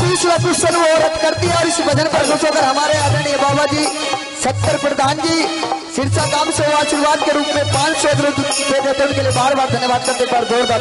दूसरा क्वेश्चन वो औरत करती है और इस भजन पर खुश होकर हमारे आदरणीय बाबा जी सत्तर प्रधान जी सिरसा काम से आशीर्वाद के रूप में पाँच सौ देते हैं उनके लिए बार बार धन्यवाद करते पर जोरदार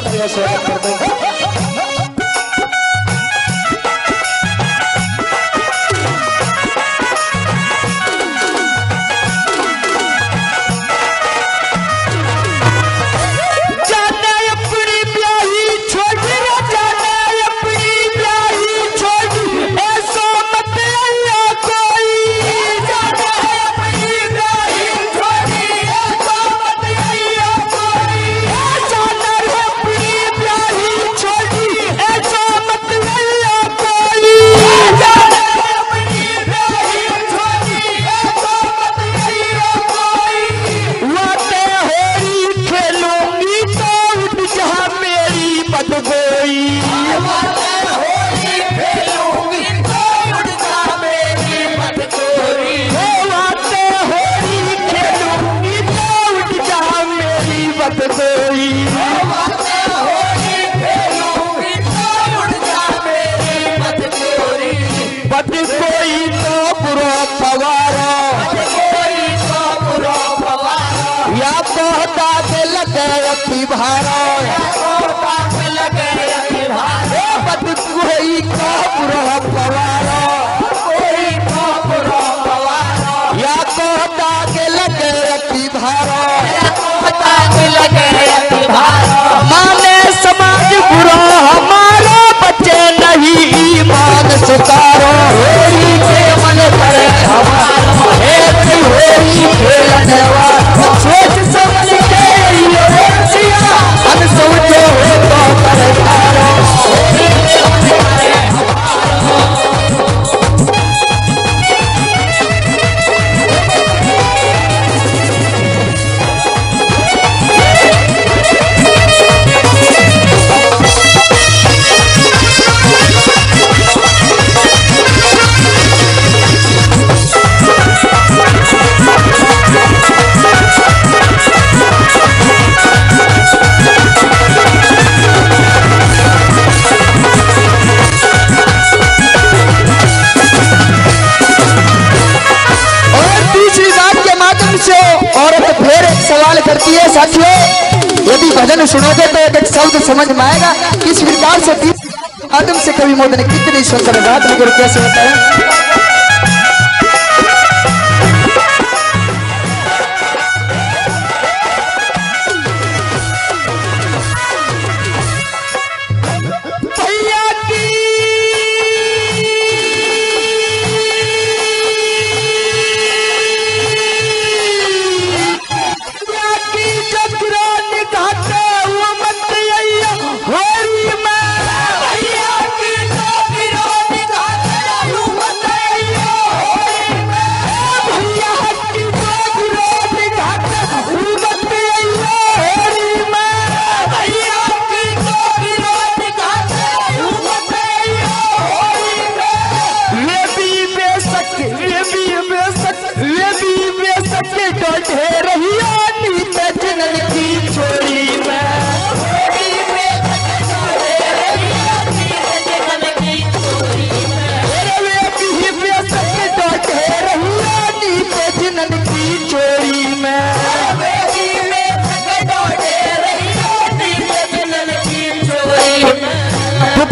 या पौधा के लगे अति भारा ए बद कोई का बुरो पवारा या पौधा के लगे अति भारो माने भजन सुनोगे तो एक शब्द समझ में आएगा। किस प्रकार से आदम से कवि मोदी ने कितनी सुंदर बात गुरु कैसे बताया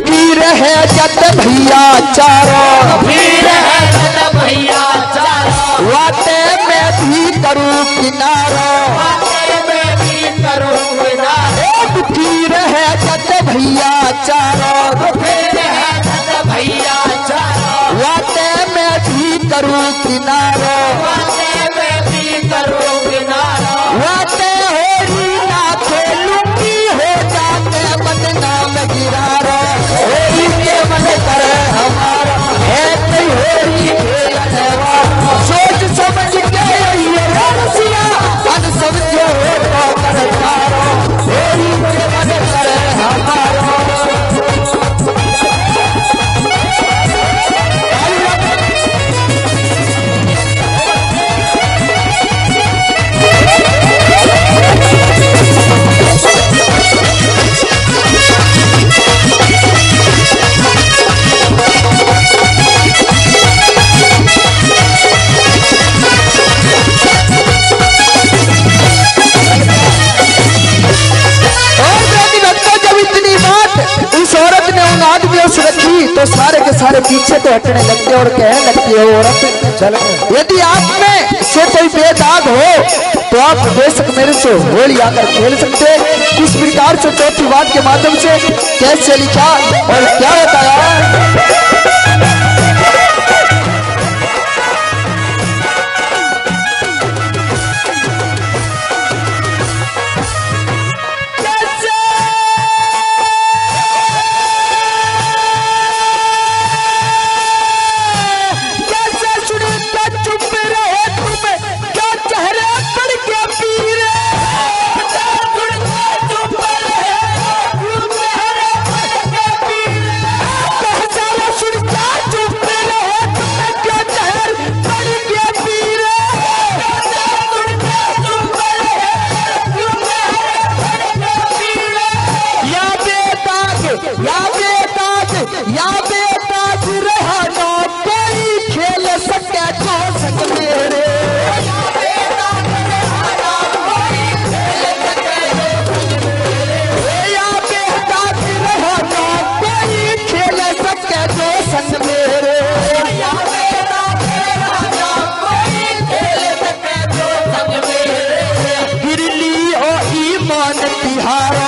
फकीर है जत भैया चारों। वाटे में भी करूँ किनारो। ए फकीर है जत भैया चारों। वाटे में भी करूँ किनारो। हुई तो सारे के सारे पीछे तो हटने लगते और कहने लगते हो औरत यदि आप में से कोई बेदाग हो तो आप बेशक मेरे से होली आकर खेल सकते किस प्रकार से चौथी बात के माध्यम से कैसे लिखा और क्या बताया? बिहार